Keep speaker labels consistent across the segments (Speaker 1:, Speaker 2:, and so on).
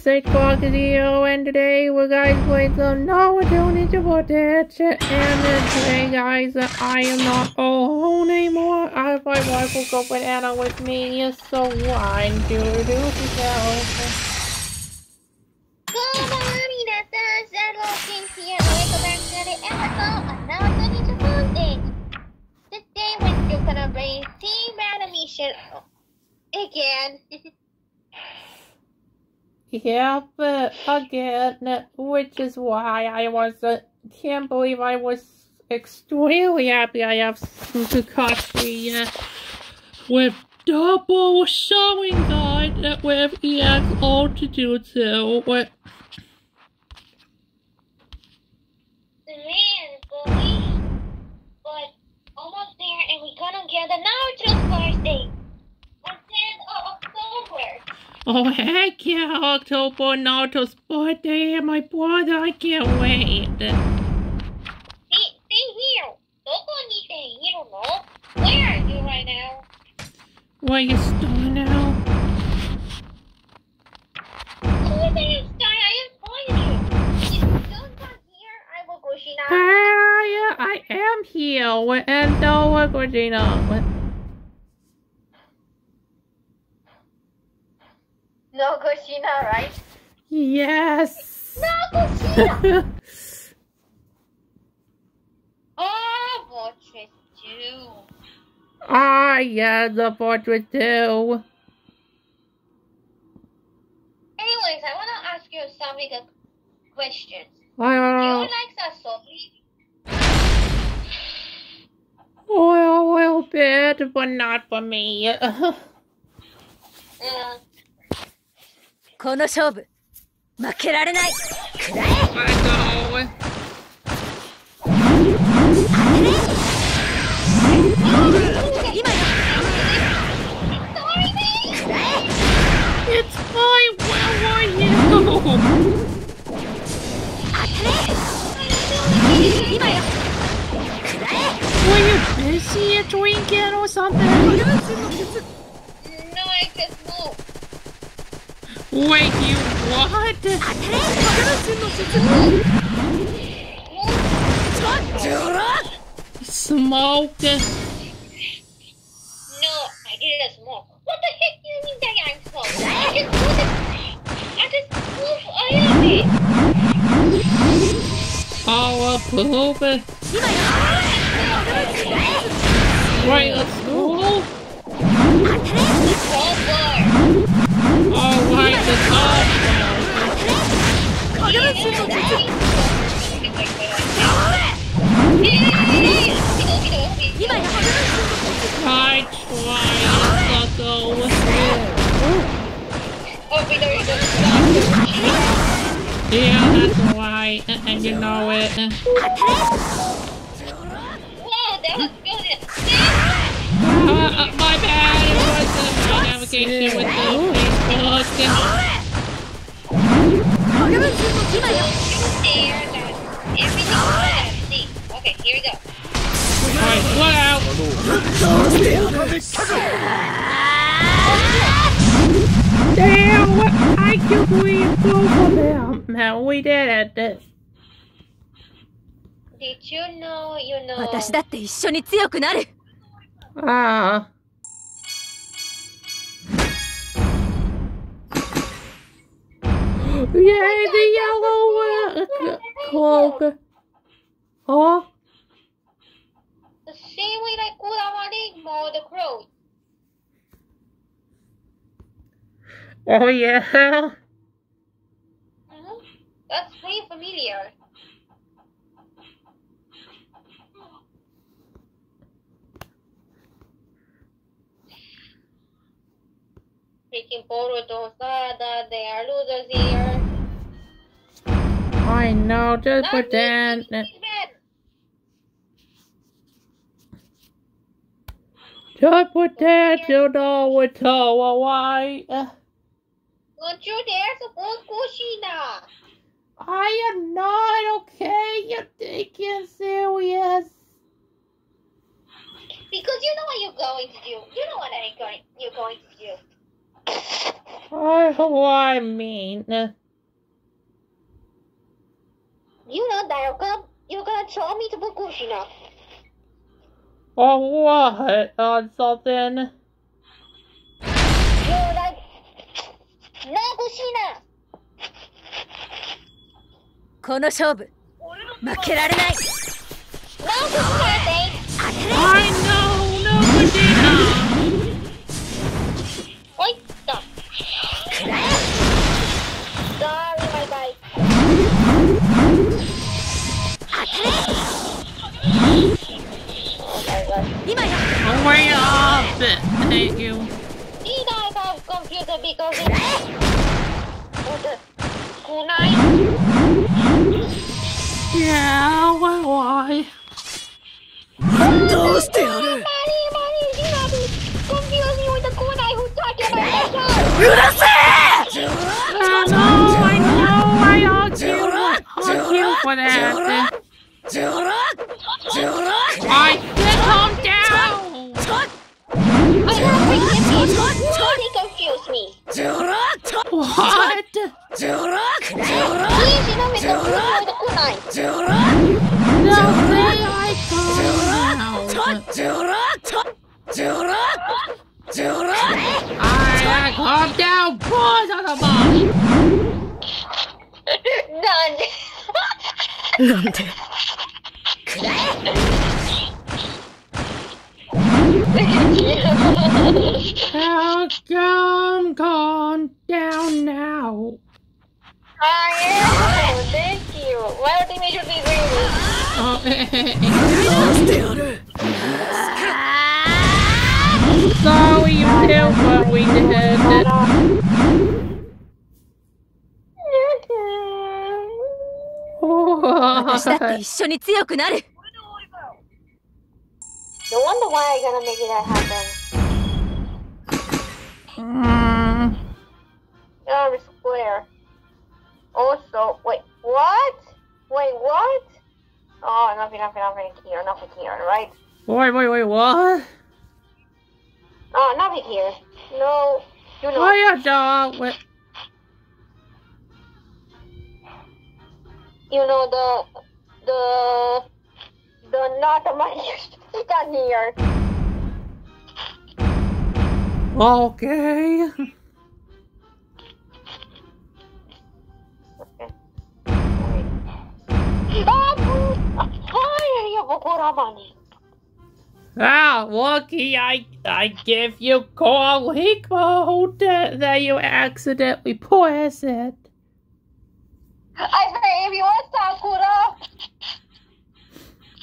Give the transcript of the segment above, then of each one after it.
Speaker 1: It's 8 o'clock in and today we're guys playing some Naruto Ninja Voltage. and today guys I am not alone anymore. I have my wonderful girlfriend Anna with me, so I do
Speaker 2: do so. Good morning, that's us, that. Welcome back to the episode of No Ninja Protection. Today we're gonna play Team Animation again.
Speaker 1: Yeah, but again, which is why I was, uh, can't believe I was extremely happy I have Kakashi uh, with double showing guide with EX all to do too. With
Speaker 2: but we, but almost there, and we're gonna get the Naruto's birthday on 10th of October.
Speaker 1: Oh, heck yeah, October Naruto's birthday and my brother, I can't wait.
Speaker 2: They, they here. Where are you right now?
Speaker 1: Why you still now?
Speaker 2: Who is there star, I am calling you. If you don't come here, I will go Shina.
Speaker 1: I, I am here, and
Speaker 2: no, Gordina. Shina, right?
Speaker 1: Yes.
Speaker 2: No go oh, Fortress 2.
Speaker 1: Ah, yeah, the portrait too.
Speaker 2: Anyways, I want to ask you some big questions.
Speaker 1: I
Speaker 2: Do you like Sasori?
Speaker 1: Well, a little bit, but not for me.
Speaker 2: Uh,
Speaker 3: この勝負負けられないくらえ.今よ
Speaker 1: It's fine. Where were you?
Speaker 3: 今よくらえ
Speaker 1: Were you busy drinking or something? Wait, you what? Smoke.
Speaker 2: No, I didn't smoke. What the heck do you mean that I'm smoke? I just do this. I just poop early.
Speaker 1: Oh, a poop. Right, let's go.
Speaker 2: Poop.
Speaker 1: Oh, why
Speaker 3: All right, it's up. I try to
Speaker 1: go tried, it. Yeah, that's why, and you know it.
Speaker 2: Whoa, that was brilliant.
Speaker 1: Uh, uh, my bad, it was uh, the
Speaker 2: navigation with Okay, here we go.
Speaker 1: Alright, split out. Damn, I can believe both of them. Now we did it.
Speaker 2: Did you know you know
Speaker 3: 私だって一緒に強くなる
Speaker 1: Ah. Yay, the yellow uh, cloak. Oh,
Speaker 2: the same way like Kurawari more the crow?
Speaker 1: oh yeah.
Speaker 2: Mhm. That's very familiar. Taking Boruto Sada, they are losers here.
Speaker 1: I know, just
Speaker 2: Not
Speaker 1: pretend.
Speaker 2: me, he's bad.
Speaker 1: Just pretend you know what to why.
Speaker 2: Don't you dare support Kushina.
Speaker 1: I am not okay. You're taking serious.
Speaker 2: Because you know what you're going to do. You know what I'm going, you're going to do.
Speaker 1: I, I mean,
Speaker 2: You know that you're gonna you're gonna tell me to book Kushina.
Speaker 1: or what? Or something?
Speaker 2: You're like no Kushina.
Speaker 3: この勝負負けられない
Speaker 2: No Kushina day.
Speaker 1: I know,
Speaker 3: 今や
Speaker 1: Way off it. Thank you.
Speaker 2: You guys are confused because it's with the kunai.
Speaker 1: Yeah, why, why?
Speaker 3: どうしてやる
Speaker 2: Money, money, you not be confusing with the kunai who's talking about that
Speaker 3: うるせえ
Speaker 1: Oh, no, I know, I argue, argue for that.
Speaker 3: ジョロジョロ
Speaker 1: I said calm down! What? No way I Alright, calm down, boys on the body!
Speaker 2: None.
Speaker 3: None.
Speaker 1: How come calm down now?
Speaker 2: I am. Thank you. Why do you make?
Speaker 1: Oh,
Speaker 3: してやる
Speaker 1: sorry you did what we did.
Speaker 3: 私だって?一緒に強くなる
Speaker 2: No wonder why I gotta make that happen.
Speaker 1: Mm,
Speaker 2: I'm square. Also, wait, what? Wait, what? Oh, nothing, nothing, nothing here, nothing here, right?
Speaker 1: wait, wait, wait, what?
Speaker 2: Oh, nothing here. No, you know.
Speaker 1: Oh, yeah, dog. What?
Speaker 2: you know the the the not the money down here.
Speaker 1: Okay.
Speaker 2: Ay, yo bukura money.
Speaker 1: Ah, lucky I I give you call weak mode that you accidentally poisoned.
Speaker 2: I if you want Sakura,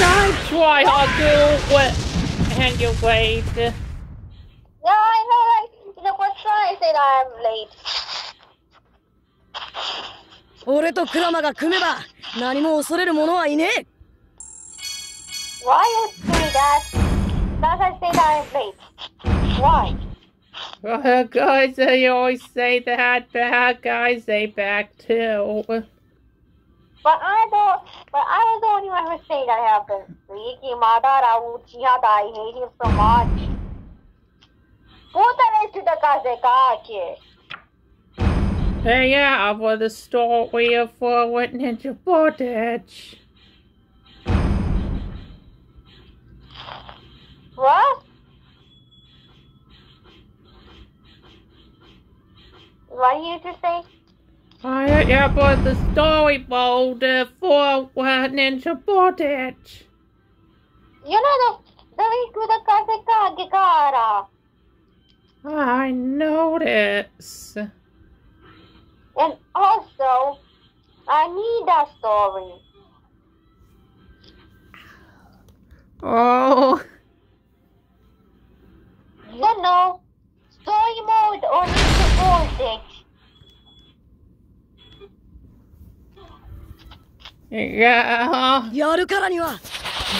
Speaker 1: Nice try, Haku. What? Hang your blade.
Speaker 2: No, I know, like, you know, what I said I'm late.
Speaker 3: 俺とクラマが組めば何も恐れる者はいねえ
Speaker 2: Why you say that? Does I say that I'm late? Why?
Speaker 1: Uh, guys, they always say that. Bad guys say back too.
Speaker 2: But I don't, but I was the only one who say that happened. Freaking Madara Uchiha, I hate him so much. Puta da Kazekage.
Speaker 1: Hey, yeah, for the story of what Ninja Voltage.
Speaker 2: What? What do you just say?
Speaker 1: Uh, have for the storyboard uh, for uh, Ninja Voltage.
Speaker 2: You know the, the link to the Kazekage Kara.
Speaker 1: I notice.
Speaker 2: And also, I need a story.
Speaker 1: Oh,
Speaker 2: don't know. Story mode or Ninja Voltage?
Speaker 1: Yeah.
Speaker 3: やるからには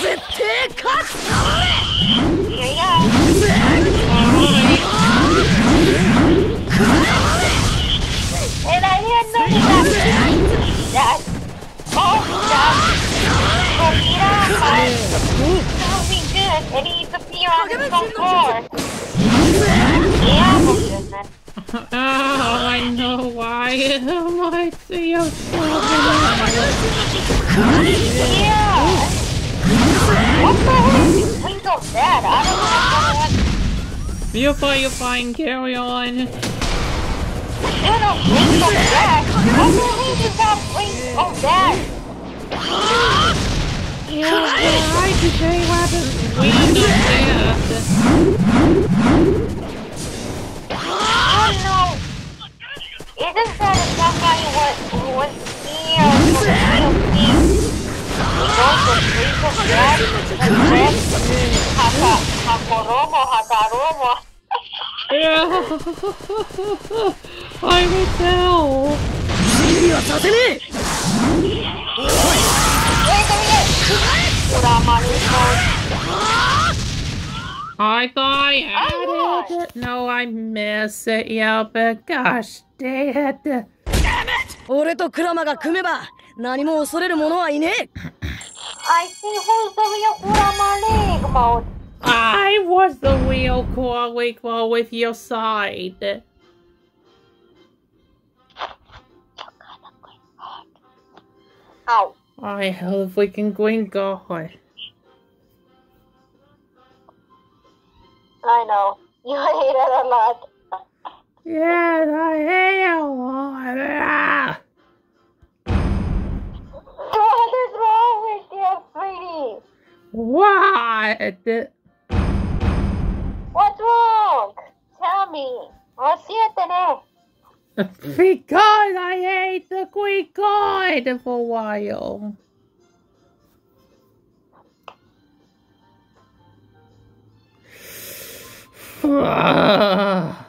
Speaker 3: 絶対勝つ
Speaker 2: Here know
Speaker 1: why. I see you.
Speaker 2: Yeah. What the hell this Wings of Death? I don't know
Speaker 1: You're fine, you're fine. Carry on.
Speaker 2: You're the Wings of Death. What the hell is that Wings of Death?
Speaker 1: Yeah, I could say what the wind of
Speaker 2: Isn't that a tough guy who was he uh was he Los ricos Jack Jack Haka Hakoromo Hakaromo
Speaker 1: I will tell. I thought I had it. Oh, no, I miss it, yeah, but gosh dang it.
Speaker 3: 俺とクラマが組めば何も恐れる者はいねえ
Speaker 2: I see who's the real Uramari mode.
Speaker 1: I was the real cool equal with your side.
Speaker 2: Ow.
Speaker 1: I hope we can green guy.
Speaker 2: I know. You hate it a lot.
Speaker 1: Yes, I am.
Speaker 2: What is wrong with you, sweetie?
Speaker 1: What?
Speaker 2: What's wrong? Tell me. What's it
Speaker 1: Because I ate the Greek god for a while.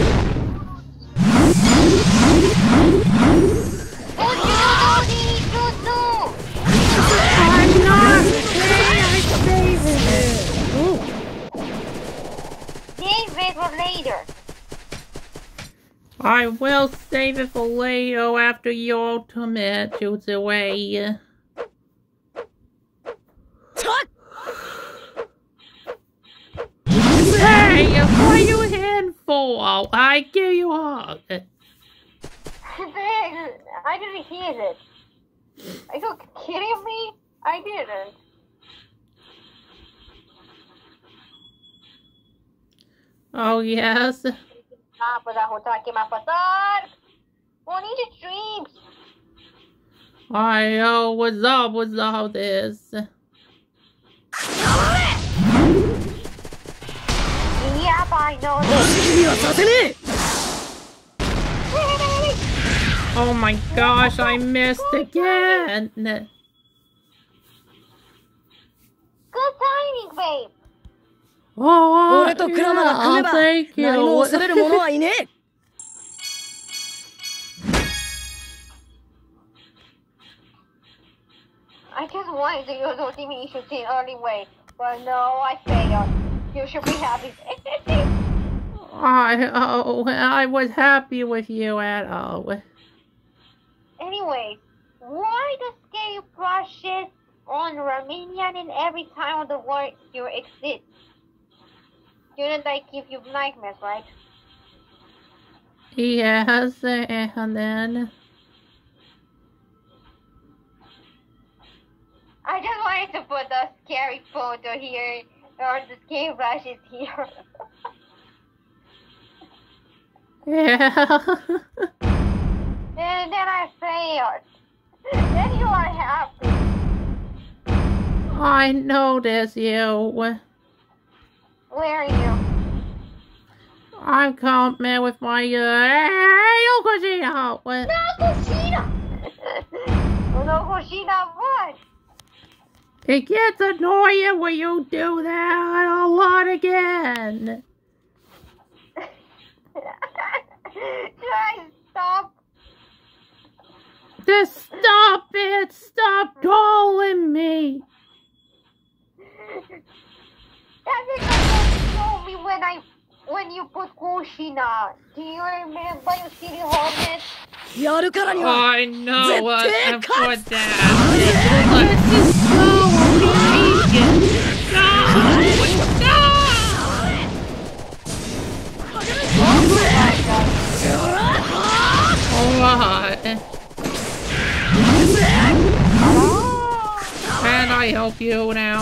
Speaker 2: save for later.
Speaker 1: I will save it for later after your ultimate shoots away.
Speaker 3: Tut!
Speaker 1: Hey, what are you in for? I give you a hug.
Speaker 2: I didn't hear it. Are you kidding me? I didn't.
Speaker 1: Oh, yes.
Speaker 2: हाँ पता होता कि
Speaker 1: मैं पता what's up? What's up? This.
Speaker 2: Yep, I know.
Speaker 1: Oh my gosh, I missed again.
Speaker 2: Good timing, babe. Oh.
Speaker 1: oh
Speaker 3: 俺とクラマが組め
Speaker 1: yeah,
Speaker 3: ば
Speaker 1: thank
Speaker 3: 何も恐れる
Speaker 1: you.
Speaker 3: 者はいねえ
Speaker 2: I just wanted to use ultimation in early way, but no, I failed. You should be happy.
Speaker 1: I oh, I was happy with you at all.
Speaker 2: anyway, why the scale brushes on Romanian in every time of the word you exist? You know they give you nightmares, right?
Speaker 1: Yes, and then
Speaker 2: I just wanted to put the scary photo here, or the scale brushes here.
Speaker 1: yeah.
Speaker 2: and then I failed. then you are happy.
Speaker 1: I notice you.
Speaker 2: Where are you?
Speaker 1: I'm coming with my, uh, hey, Yokozuna. What?
Speaker 2: No, no, Kushina, what?
Speaker 1: It gets annoying when you do that a lot again.
Speaker 2: Stop?
Speaker 1: Just stop it! Stop calling me!
Speaker 2: Everybody told me when I when you put Kushina. Do you remember you see the
Speaker 3: helmet? Oh,
Speaker 1: I know what uh,
Speaker 3: for
Speaker 1: that. This is so obedient. No! No! What? Can I help you now?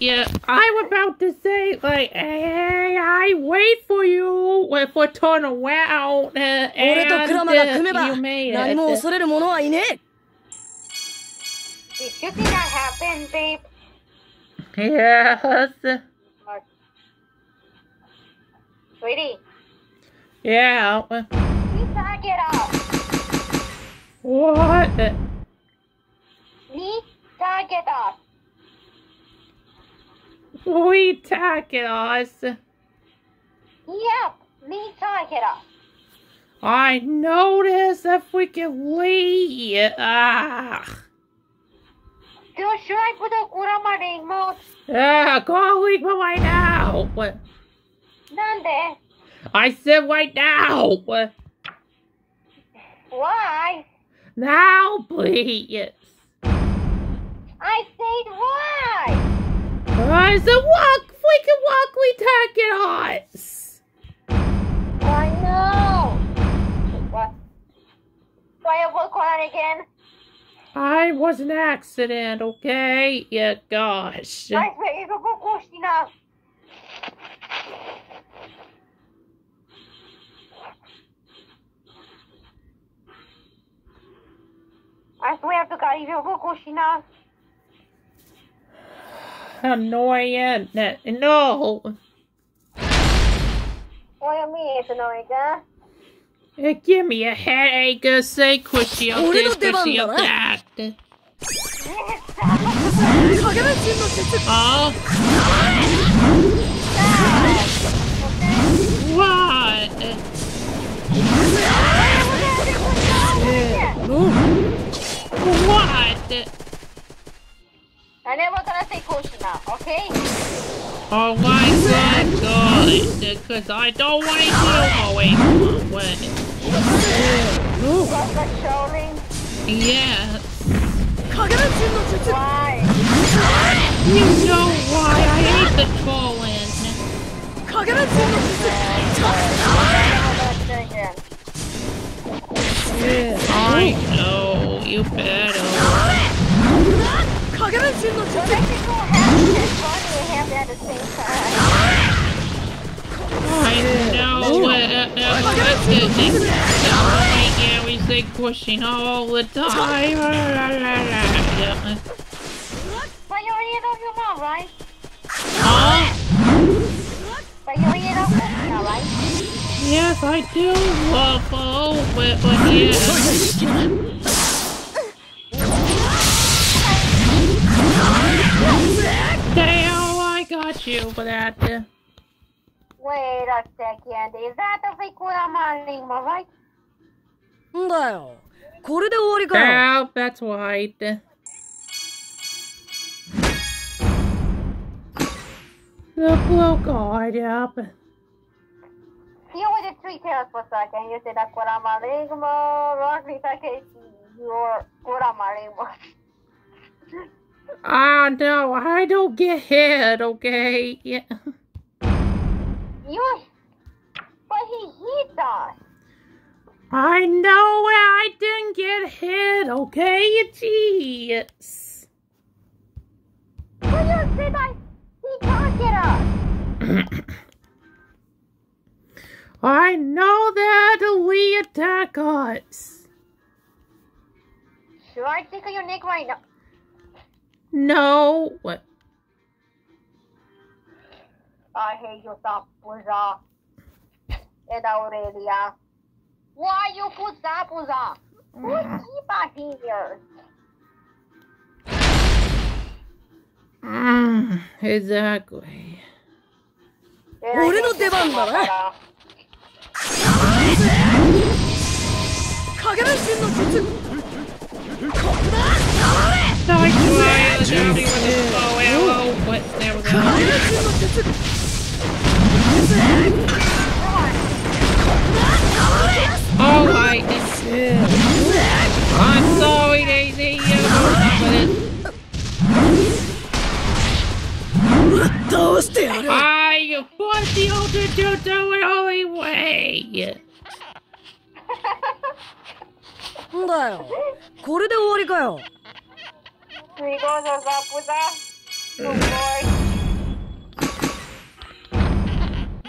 Speaker 1: yeah, I'm about to say, like, hey, I wait for you for turn around, uh, and uh, you made it.
Speaker 2: Did you see that happen, babe?
Speaker 1: Yes.
Speaker 2: Sweetie.
Speaker 1: Yeah.
Speaker 2: You gotta get off.
Speaker 1: What?
Speaker 2: Me gotta off.
Speaker 1: We target us.
Speaker 2: Yep, we target off.
Speaker 1: I noticed a freaking Lee. Ah.
Speaker 2: So should I put a remote?
Speaker 1: Ah, go leave me right now. What?
Speaker 2: Nande?
Speaker 1: I said right now.
Speaker 2: Why?
Speaker 1: Now, please.
Speaker 2: I said why?
Speaker 1: I said walk, freaking walk, we target us.
Speaker 2: I know. What? Why I work on again?
Speaker 1: I was an accident, okay? Yeah, gosh.
Speaker 2: I it's a book Kushina. I swear to God, you book Kushina
Speaker 1: annoying. No.
Speaker 2: Why are we annoying, huh?
Speaker 1: Give me a headache, say squishy of this,
Speaker 3: squishy
Speaker 1: of that. oh? What? What?
Speaker 2: And then we're gonna say Kushina, okay?
Speaker 1: Oh, my God! Because I don't want to go away. wait. What? Yeah.
Speaker 2: Why?
Speaker 1: You know why I hate the trolling. I know, you better
Speaker 3: gonna do the Don't.
Speaker 1: I know what that's. Yeah, we say pushing all the time.
Speaker 2: But you know your mom, right?
Speaker 1: Huh?
Speaker 2: But you know your mom, right?
Speaker 1: Yes, I do. Waffle, but, but yeah. got you for that.
Speaker 2: Wait a second. Is that the fake Kuramarima, right?
Speaker 3: んだよこれで終わりかよ
Speaker 1: Yeah, that's right. The blue guard up.
Speaker 2: You were the three tails for a second. You said that Kuramarima, Rocky Takeshi, your Kuramarima.
Speaker 1: Ah, no, I don't get hit, okay? Yeah.
Speaker 2: You. But he hit us.
Speaker 1: I know I didn't get hit, okay? Jeez.
Speaker 2: But you said that he targeted us.
Speaker 1: I know that we attack us.
Speaker 2: Should I tickle your neck right now?
Speaker 1: No. What?
Speaker 2: I hate you, Sapuza. And Aurelia. Why you put Sapuza? Who's Kiba here?
Speaker 1: Mm, exactly.
Speaker 3: 俺の出番だな影分身の術ここだ
Speaker 1: Nice try. Let's see what this bow arrow. What? There we
Speaker 3: 影
Speaker 1: go.
Speaker 3: 分身の術
Speaker 1: All right. I'm sorry, Daisy. You know,
Speaker 3: どうしてやる
Speaker 1: I want the older to do it only way.
Speaker 3: んだよこれで終わりかよ
Speaker 2: We go to Zabuza. Oh boy.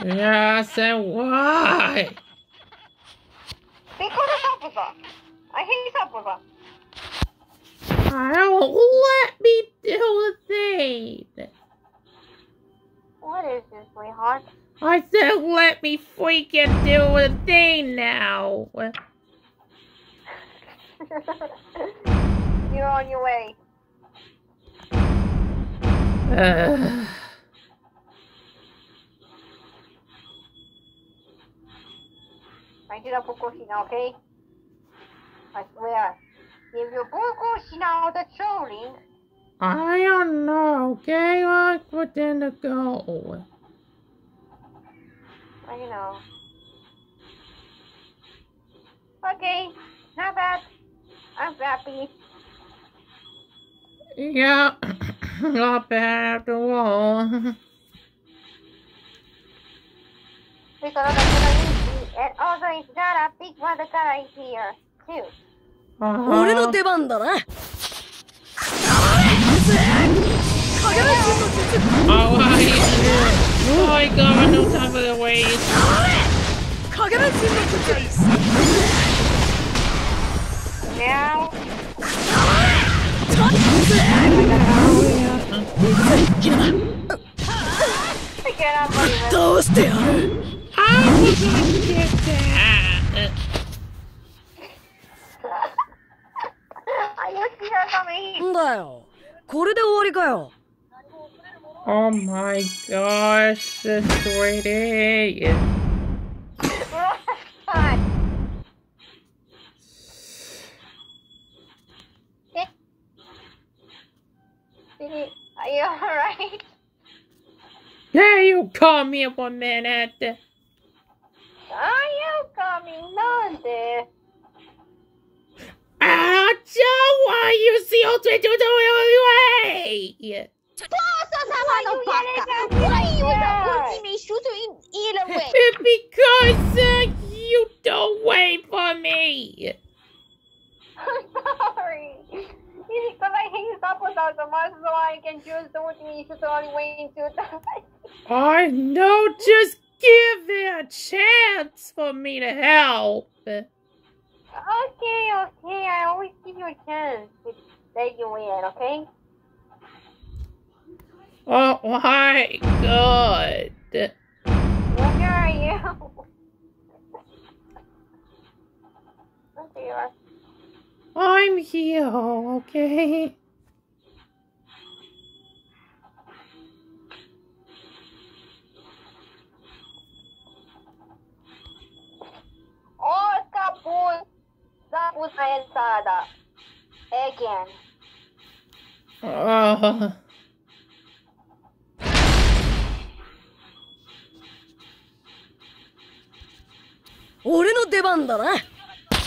Speaker 1: Yes, and why?
Speaker 2: They go to Zabuza. I hate Zabuza.
Speaker 1: I don't let me do the thing.
Speaker 2: What is this, sweetheart?
Speaker 1: I said let me freaking do the thing now.
Speaker 2: You're on your way.
Speaker 1: Uh,
Speaker 2: I did a Fukushina, okay? I swear. If you Fukushina the trolling,
Speaker 1: I don't know, okay? Let's pretend to go.
Speaker 2: I know. Okay, not bad. I'm happy.
Speaker 1: Yeah, not bad after all.
Speaker 2: Because of the easy, and also it's not a big one the guy here, too.
Speaker 3: 俺の
Speaker 1: Uh-huh.
Speaker 3: 出番だな影分身の術
Speaker 1: Oh, I, oh my god, no time for the ways.
Speaker 3: 影分身の術
Speaker 2: Now,
Speaker 3: どうしてやるだよこれで終わりかよ
Speaker 1: Oh my gosh, this sweetie.
Speaker 2: Are you alright?
Speaker 1: Now you call me a woman actor.
Speaker 2: Are you coming Monday?
Speaker 1: I'll show why you see all twenty two away. Close
Speaker 2: us up on the podcast. Why you the ultimate shooter way?
Speaker 1: Because uh, you don't wait for me.
Speaker 2: I'm sorry. Because I hate Saposa so much so I can choose to with me shoot only way to die.
Speaker 1: I know, just give it a chance for me to help.
Speaker 2: Okay, okay, I always give you a chance to let you win, okay?
Speaker 1: Oh my god.
Speaker 2: Where are you? okay, you are.
Speaker 1: I'm here, okay?
Speaker 3: Ось пуз, запускает сада.
Speaker 1: Again. Uh. Ore no deban.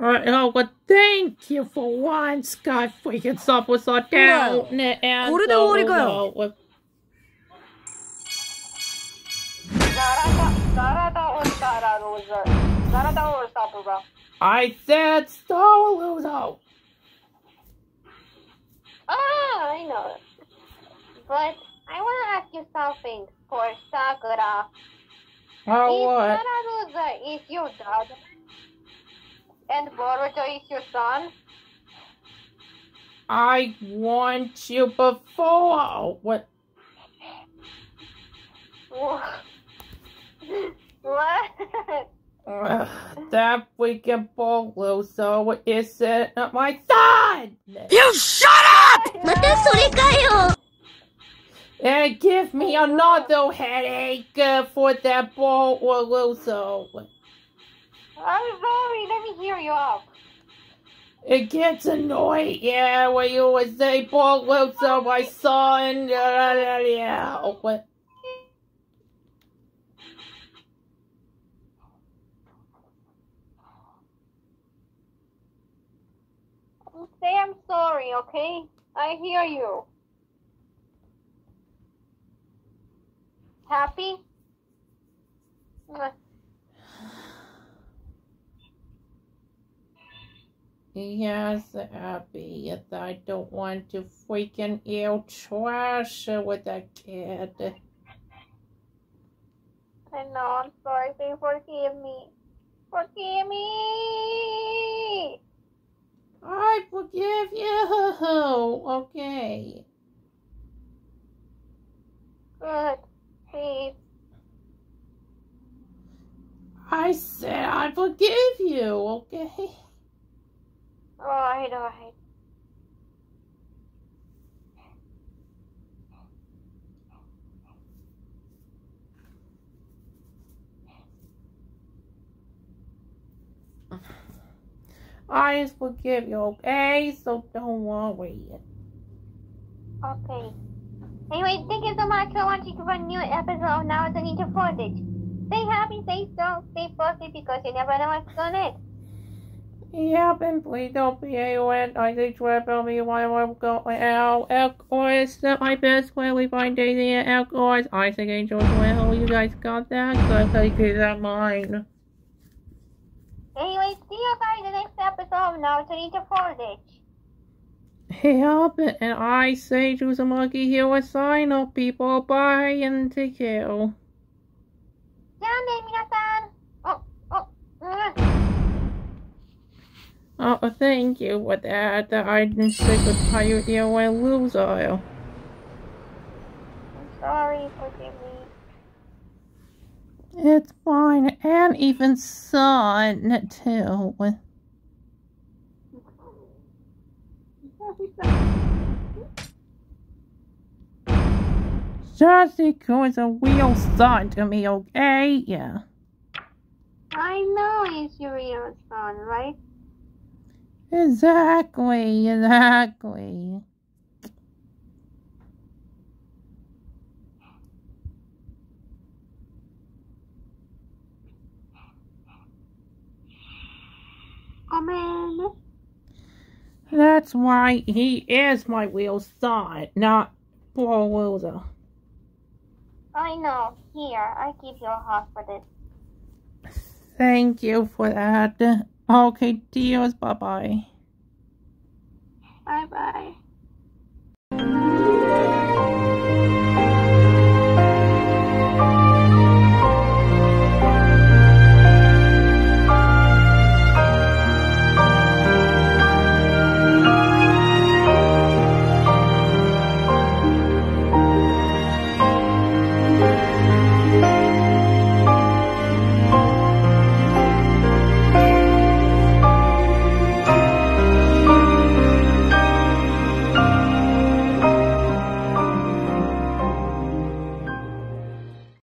Speaker 1: Right, oh, but thank you for once. God freaking stop us all down.
Speaker 3: No. And
Speaker 2: 고르다 No, 오리가요. No.
Speaker 1: I said Star Ludo.
Speaker 2: Ah, I know. But I want to ask you something for Sakura.
Speaker 1: Oh,
Speaker 2: is
Speaker 1: what?
Speaker 2: Star Ludo is your dad? and Boruto is your son?
Speaker 1: I want you before. Oh,
Speaker 2: what?
Speaker 1: what? That freaking Boruto is it not my son!
Speaker 3: You shut up!
Speaker 1: and give me another headache for that Boruto.
Speaker 2: I'm sorry, let me hear you out.
Speaker 1: it gets annoying, yeah, when you would say Bolo, so my son, yeah, oh, what?
Speaker 2: Say I'm sorry, okay? I hear you. Happy?
Speaker 1: Yes, Abby, I don't want to freaking eat trash with that kid.
Speaker 2: I know, I'm sorry. Say forgive me. Forgive me!
Speaker 1: I forgive you. Okay.
Speaker 2: Good. Please.
Speaker 1: I said I forgive you. Okay.
Speaker 2: Alright, alright.
Speaker 1: I just forgive you. Okay, so don't worry.
Speaker 2: Okay. Anyway, thank you so much for watching for a new episode of Naruto Ninja Voltage. Stay happy, stay strong, stay positive because you never know what's going on.
Speaker 1: Yep, and please don't be a wet. I think trap on me while I'm going out. Alcoys, not my best way we find Daisy and Alcoys. I think Angel as well. You guys got that? Good, take it that mine.
Speaker 2: Anyway, see you guys in the next episode of Naruto Ninja Voltage.
Speaker 1: Yep, and I say to the monkey here a sign up people bye and take care. Oh, thank you for that. I didn't say goodbye you dear well loser.
Speaker 2: I'm sorry, forgive me.
Speaker 1: It's fine, and even son too. Just because a real son to me, okay? Yeah.
Speaker 2: I know he's your real son, right?
Speaker 1: Exactly, exactly.
Speaker 2: Man.
Speaker 1: That's why he is my real son, not poor loser.
Speaker 2: I know. Here, I give you a heart for this.
Speaker 1: Thank you for that. Okay, dears, bye bye.
Speaker 2: Bye bye.